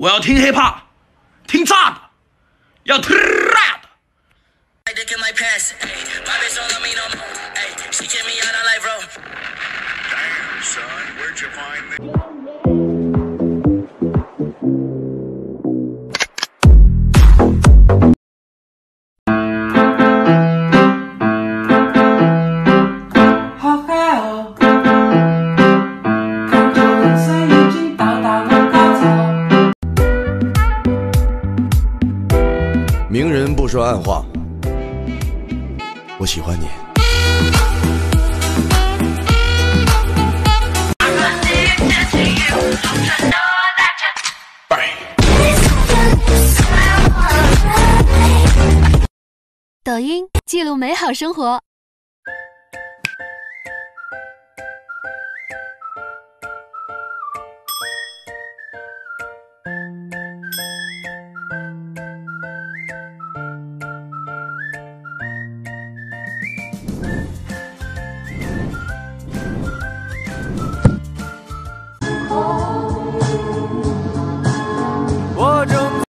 我要听 hiphop，听炸的，要听 rap。好嗨哦！看着明人不说暗话，我喜欢你。抖音记录美好生活。